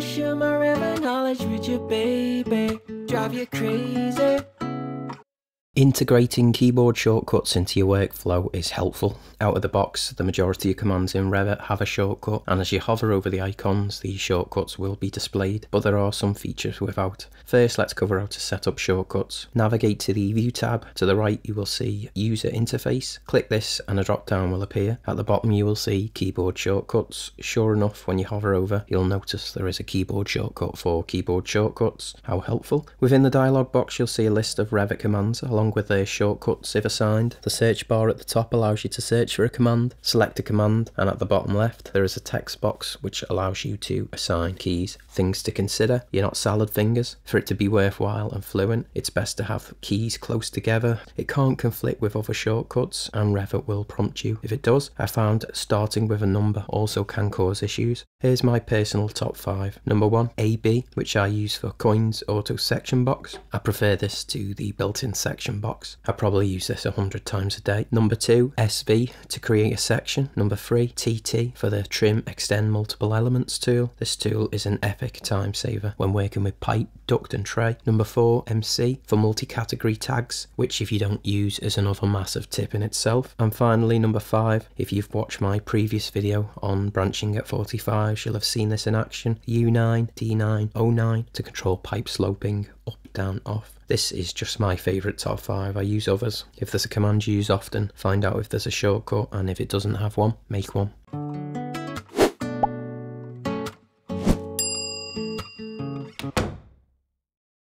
share my Revit knowledge with you, baby. Drive you crazy. Integrating keyboard shortcuts into your workflow is helpful. Out of the box, the majority of commands in Revit have a shortcut, and as you hover over the icons, these shortcuts will be displayed, but there are some features without. First, let's cover how to set up shortcuts. Navigate to the View tab. To the right, you will see User Interface. Click this, and a drop down will appear. At the bottom, you will see Keyboard Shortcuts. Sure enough, when you hover over, you'll notice there is a keyboard shortcut for keyboard shortcuts. How helpful. Within the dialog box, you'll see a list of Revit commands along with their shortcuts if assigned. The search bar at the top allows you to search for a command, select a command, and at the bottom left there is a text box which allows you to assign keys. Things to consider, you're not salad fingers. For it to be worthwhile and fluent, it's best to have keys close together. It can't conflict with other shortcuts and Revit will prompt you. If it does, I found starting with a number also can cause issues. Here's my personal top 5. Number 1, AB, which I use for coins auto section box. I prefer this to the built-in section box. I probably use this a hundred times a day. Number 2, SV to create a section. Number 3, TT for the trim extend multiple elements tool. This tool is an epic time saver when working with pipe, duct and tray. Number 4, MC for multi-category tags, which if you don't use is another massive tip in itself. And finally number 5, if you've watched my previous video on branching at 45 you'll have seen this in action. U9, D9, O9 to control pipe sloping up, down, off. This is just my favourite top 5, I use others. If there's a command you use often, find out if there's a shortcut and if it doesn't have one, make one.